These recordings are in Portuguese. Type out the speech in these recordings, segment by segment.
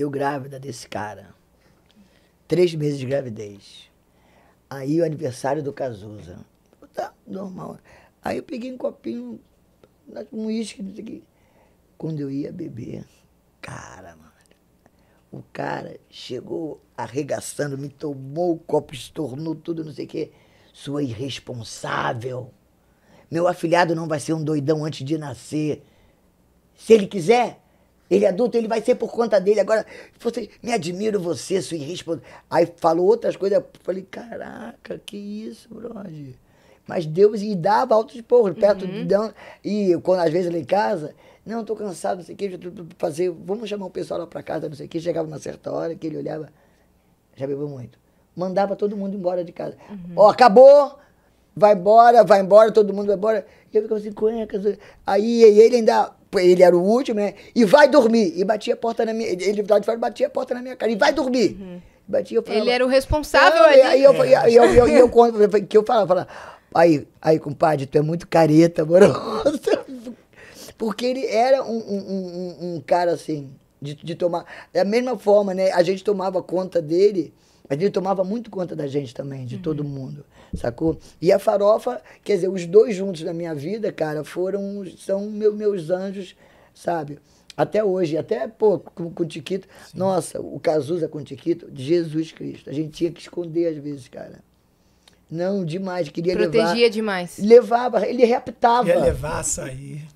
eu grávida desse cara. Três meses de gravidez. Aí o aniversário do Cazuza. Tá, normal. Aí eu peguei um copinho, um uísque, não sei o quê. Quando eu ia beber, cara, mano. O cara chegou arregaçando, me tomou o copo, estornou tudo, não sei o quê. Sua irresponsável. Meu afilhado não vai ser um doidão antes de nascer. Se ele quiser, ele é adulto, ele vai ser por conta dele. Agora, você, me admiro você, sua irresponsável. Aí falou outras coisas. Falei, caraca, que isso, brother. Mas Deus e dava altos porros perto Uhum. de. E quando às vezes lá em casa, não, tô cansado, não sei o que, fazer, vamos chamar o pessoal lá pra casa, não sei o que. Chegava uma certa hora que ele olhava, já bebeu muito. Mandava todo mundo embora de casa. Ó, acabou, vai embora, vai embora, todo mundo vai embora. E eu ficava assim, cueca. Aí ele ainda, ele era o último, né? E vai dormir. E batia a porta na minha, ele lá de fora batia a porta na minha cara. E vai dormir. Batia, eu falava, Ele era o responsável ali. Aí eu, e aí eu, eu, e eu conto, que eu falava, falava, aí, aí, compadre, tu é muito careta, amoroso. Porque ele era um, um, um, um cara assim, de, de tomar. Da mesma forma, né? A gente tomava conta dele, mas ele tomava muito conta da gente também, de todo mundo, sacou? E a farofa, quer dizer, os dois juntos na minha vida, cara, foram, são meu, meus anjos, sabe? Até hoje, até, pô, com, com o Tiquito. Nossa, o Cazuza com o Tiquito, Jesus Cristo. A gente tinha que esconder às vezes, cara. Não, demais. Queria Protegia levar. demais. Levava, ele raptava. Ia levar, sair.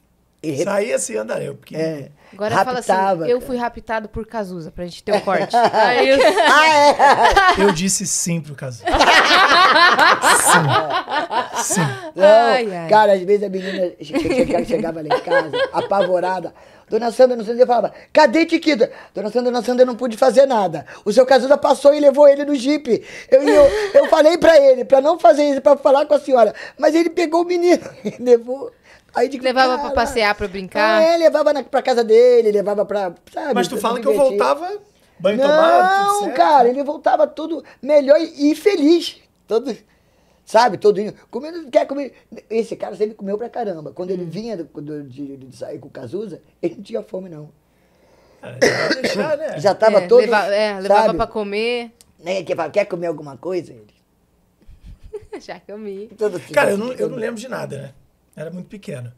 Rep- Sair assim andaria, porque é, Agora raptava, fala assim, eu cara. fui raptado por Cazuza, pra gente ter o corte. Aí eu- Ah, é? eu disse sim pro caso. sim. Sim. Não, Ai, ai. Cara, às vezes a menina che- che- che- chegava lá em casa, apavorada. Dona Sandra, não sei o que, eu falava, cadê Tiquita? Dona Sandra, Dona Sandra, eu não pude fazer nada. O seu Cazuza passou e levou ele no jipe. Eu, eu, eu falei pra ele, pra não fazer isso, pra falar com a senhora. Mas ele pegou o menino e levou. Aí digo, Levava pra "Cara, passear, pra brincar. É, levava na, pra casa dele, levava pra. Sabe, Mas tu pra fala que eu voltava banho tomado, tudo Não, cara, ele voltava tudo melhor e, e feliz. Todo, sabe, todo comendo, quer comer. Esse cara sempre comeu pra caramba. Quando Hum. ele vinha do- do- de, de sair com o Cazuza, ele não tinha fome, não. Deixar, né? Já tava é, todo. leva- é, levava sabe, pra comer. né, quer, quer comer alguma coisa? Ele. Já comi. Todo assim, Cara, eu não, eu não lembro de nada, né? Era muito pequeno.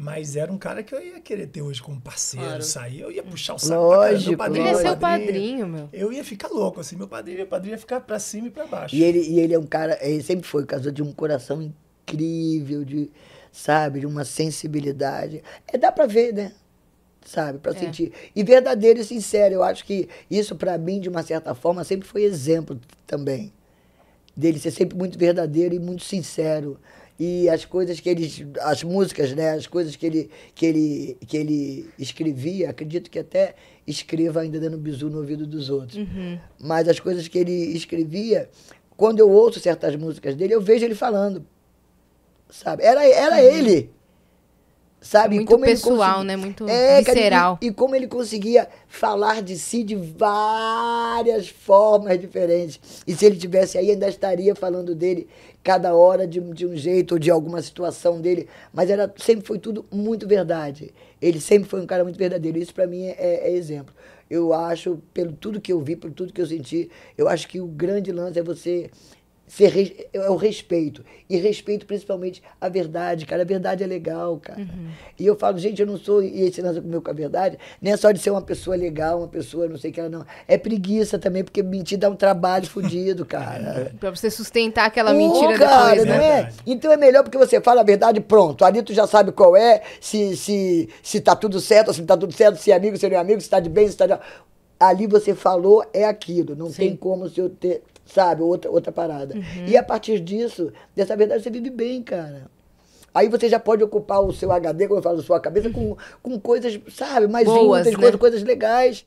Mas era um cara que eu ia querer ter hoje como parceiro, sair. Eu ia puxar o saco pra caramba. Lógico, Meu padrinho, Ele é seu meu padrinho, meu. Eu ia ficar louco, assim. Meu padrinho, meu padrinho ia ficar pra cima e pra baixo. E ele, e ele é um cara, ele sempre foi, casou de um coração incrível, de, sabe, de uma sensibilidade. É, dá pra ver, né? Sabe, pra É. sentir. E verdadeiro e sincero. Eu acho que isso, pra mim, de uma certa forma, sempre foi exemplo também. Dele ser sempre muito verdadeiro e muito sincero. E as coisas que ele. As músicas, né? As coisas que ele, que ele, que ele escrevia, acredito que até escreva ainda dando bisu no ouvido dos outros. Mas as coisas que ele escrevia, quando eu ouço certas músicas dele, eu vejo ele falando. Sabe? Era, era ele. Sabe? Muito Como ele pessoal, né? Muito É, e- visceral. e, como ele conseguia falar de si de várias formas diferentes. E se ele tivesse aí, ainda estaria falando dele cada hora de, de um jeito ou de alguma situação dele. Mas era, sempre foi tudo muito verdade. Ele sempre foi um cara muito verdadeiro. Isso para mim é, é exemplo. Eu acho, pelo tudo que eu vi, pelo tudo que eu senti, eu acho que o grande lance é você ser res- é o respeito. E respeito principalmente a verdade, cara. A verdade é legal, cara. E eu falo, gente, eu não sou, e esse lance comigo com a verdade, não é só de ser uma pessoa legal, uma pessoa não sei o que ela não. É preguiça também, porque mentir dá um trabalho fodido, cara. Pra você sustentar aquela Pô, mentira cara, depois, não né? é? Verdade. Então é melhor porque você fala a verdade, pronto. Ali tu já sabe qual é, se, se, se tá tudo certo, se não tá tudo certo, se é amigo, se não é amigo, se tá de bem, se tá de... Ali você falou, é aquilo. Não tem como se eu ter, sabe, outra, outra parada. Uhum. E a partir disso, dessa verdade, você vive bem, cara. Aí você já pode ocupar o seu HD, como eu falo, sua cabeça, com, com coisas, sabe, mais Boas, íntimas, né? coisas, coisas legais.